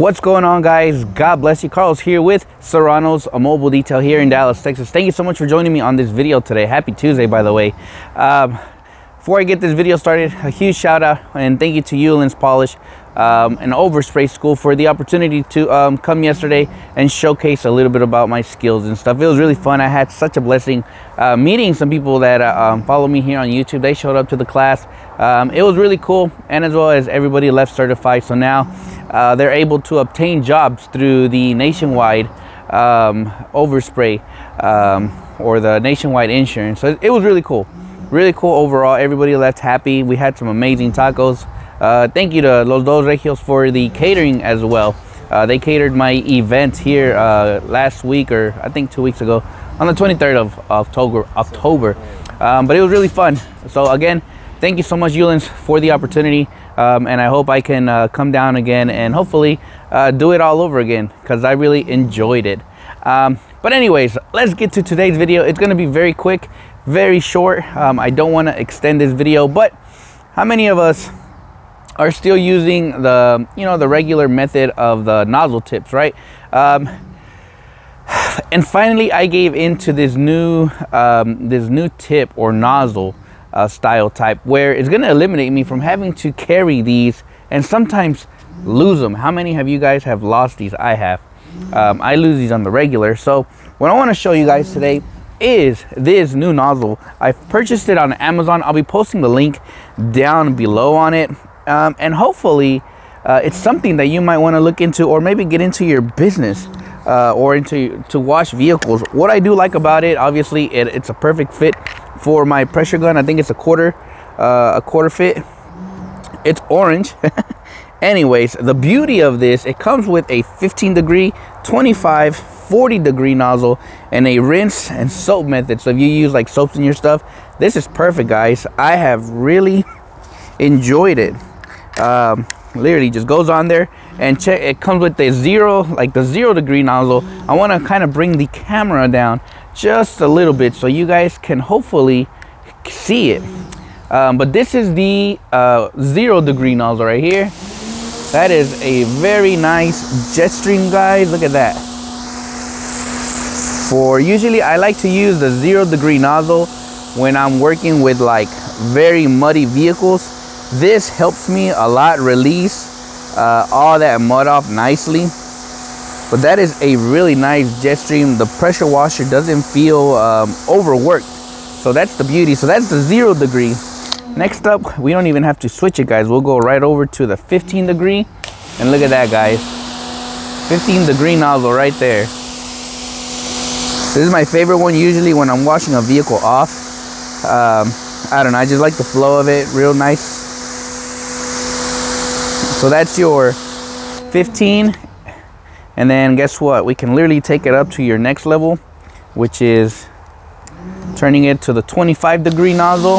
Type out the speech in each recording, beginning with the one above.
What's going on guys? God bless you. Carlos here with Serrano's a mobile detail here in Dallas, Texas. Thank you so much for joining me on this video today. Happy Tuesday, by the way. Um, before I get this video started, a huge shout out and thank you to Uhlans Polish um, and Overspray School for the opportunity to um, come yesterday and showcase a little bit about my skills and stuff. It was really fun. I had such a blessing uh, meeting some people that uh, um, follow me here on YouTube. They showed up to the class. Um, it was really cool and as well as everybody left certified. So now uh, they're able to obtain jobs through the nationwide um, overspray um, or the nationwide insurance. So it was really cool. Really cool overall. Everybody left happy. We had some amazing tacos. Uh, thank you to Los Dos Regios for the catering as well. Uh, they catered my event here uh, last week or I think two weeks ago on the 23rd of October. October. Um, but it was really fun. So again, thank you so much, Uhlans, for the opportunity um, and I hope I can uh, come down again and hopefully uh, do it all over again because I really enjoyed it. Um, but anyways, let's get to today's video. It's going to be very quick, very short. Um, I don't want to extend this video, but how many of us are still using the, you know, the regular method of the nozzle tips, right? Um, and finally, I gave into this new, um, this new tip or nozzle uh, style type where it's going to eliminate me from having to carry these and sometimes lose them. How many of you guys have lost these? I have. Um, I lose these on the regular. So what I want to show you guys today is this new nozzle. I purchased it on Amazon. I'll be posting the link down below on it. Um, and hopefully uh, it's something that you might want to look into or maybe get into your business uh, or into to wash vehicles. What I do like about it, obviously, it, it's a perfect fit for my pressure gun. I think it's a quarter, uh, a quarter fit. It's orange. Anyways, the beauty of this, it comes with a 15 degree, 25, 40 degree nozzle and a rinse and soap method. So if you use like soaps in your stuff, this is perfect, guys. I have really enjoyed it. Um, literally just goes on there and check it comes with the zero like the zero degree nozzle. I want to kind of bring the camera down just a little bit so you guys can hopefully see it. Um, but this is the uh, zero degree nozzle right here. That is a very nice jet stream guys. Look at that. For usually I like to use the zero degree nozzle when I'm working with like very muddy vehicles this helps me a lot release uh, all that mud off nicely. But that is a really nice jet stream. The pressure washer doesn't feel um, overworked. So that's the beauty. So that's the zero degree. Next up, we don't even have to switch it, guys. We'll go right over to the 15 degree. And look at that, guys. 15 degree nozzle right there. This is my favorite one usually when I'm washing a vehicle off. Um, I don't know, I just like the flow of it, real nice so that's your 15. And then guess what? We can literally take it up to your next level, which is turning it to the 25 degree nozzle.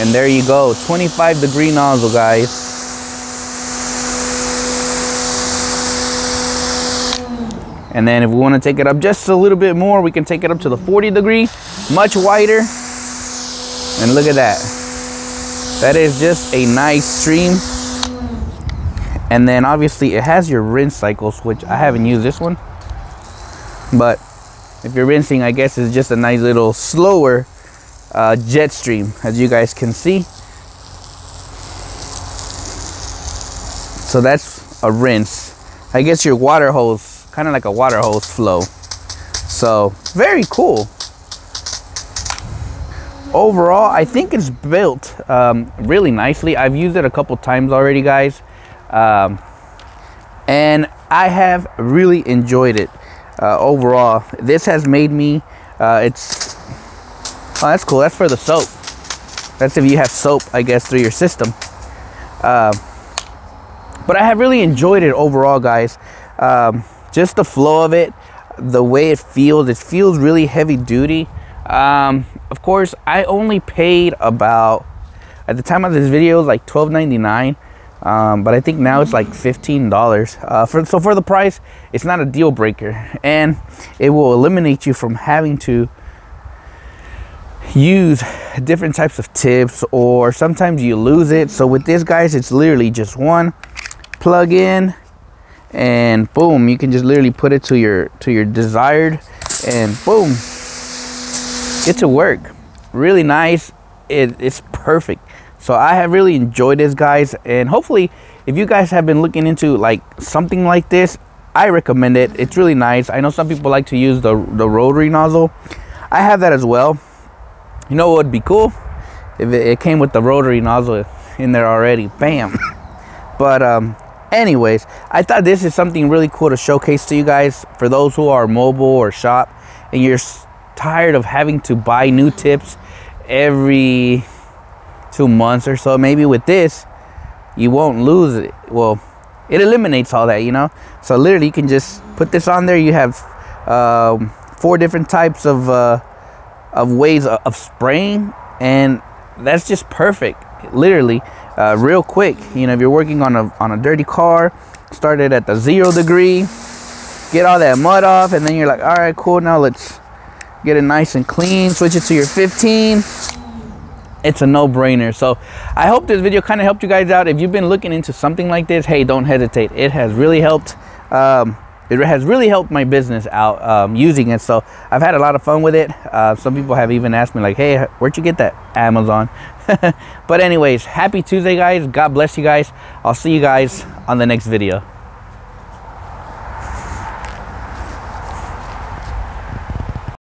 And there you go, 25 degree nozzle, guys. And then if we want to take it up just a little bit more, we can take it up to the 40 degree, much wider. And look at that. That is just a nice stream and then obviously it has your rinse cycles which I haven't used this one. But if you're rinsing I guess it's just a nice little slower uh, jet stream as you guys can see. So that's a rinse. I guess your water hose kind of like a water hose flow. So very cool. Overall I think it's built um, really nicely. I've used it a couple times already guys um, and I have really enjoyed it uh, overall. This has made me, uh, it's, oh, that's cool. That's for the soap. That's if you have soap, I guess, through your system. Uh, but I have really enjoyed it overall, guys. Um, just the flow of it, the way it feels, it feels really heavy duty. Um, of course, I only paid about, at the time of this video, like $12.99 um, but I think now it's like $15 uh, for so for the price it's not a deal breaker. And it will eliminate you from having to use different types of tips or sometimes you lose it. So with this guys it's literally just one plug in and boom you can just literally put it to your to your desired and boom get to work. Really nice. It, it's perfect so i have really enjoyed this guys and hopefully if you guys have been looking into like something like this i recommend it. It's really nice. I know some people like to use the the rotary nozzle. I have that as well. You know what would be cool? If it, it came with the rotary nozzle in there already. Bam. But um anyways i thought this is something really cool to showcase to you guys for those who are mobile or shop and you're tired of having to buy new tips every two months or so maybe with this you won't lose it. Well it eliminates all that you know? So literally you can just put this on there. You have um, four different types of uh, of ways of spraying and that's just perfect. Literally uh, real quick you know if you're working on a on a dirty car start it at the zero degree get all that mud off and then you're like all right cool now let's get it nice and clean switch it to your 15 it's a no-brainer. So i hope this video kind of helped you guys out. If you've been looking into something like this hey don't hesitate. It has really helped um, it has really helped my business out um, using it. So i've had a lot of fun with it. Uh, some people have even asked me like hey where'd you get that? Amazon. But anyways happy tuesday guys. God bless you guys. I'll see you guys on the next video